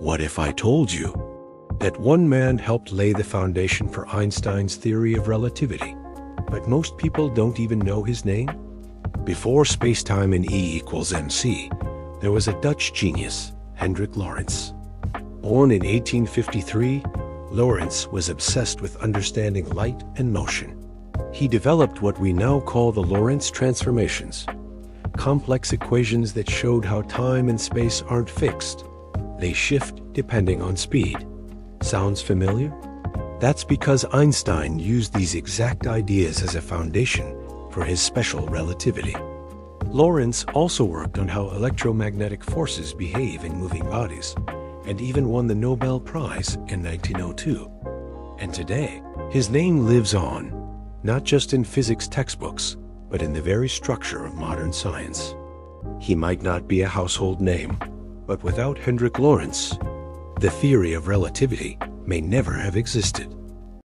What if I told you that one man helped lay the foundation for Einstein's theory of relativity, but most people don't even know his name? Before spacetime in E equals mc, there was a Dutch genius, Hendrik Lorentz. Born in 1853, Lorentz was obsessed with understanding light and motion. He developed what we now call the Lorentz transformations, complex equations that showed how time and space aren't fixed. They shift depending on speed. Sounds familiar? That's because Einstein used these exact ideas as a foundation for his special relativity. Lorentz also worked on how electromagnetic forces behave in moving bodies, and even won the Nobel Prize in 1902. And today, his name lives on, not just in physics textbooks, but in the very structure of modern science. He might not be a household name, but without Hendrik Lorentz, the theory of relativity may never have existed.